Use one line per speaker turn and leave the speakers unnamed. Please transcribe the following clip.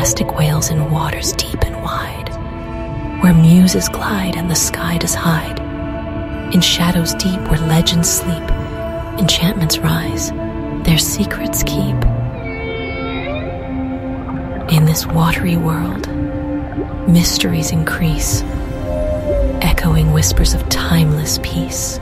majestic whales in waters deep and wide, where muses glide and the sky does hide. In shadows deep where legends sleep, enchantments rise, their secrets keep. In this watery world, mysteries increase, echoing whispers of timeless peace.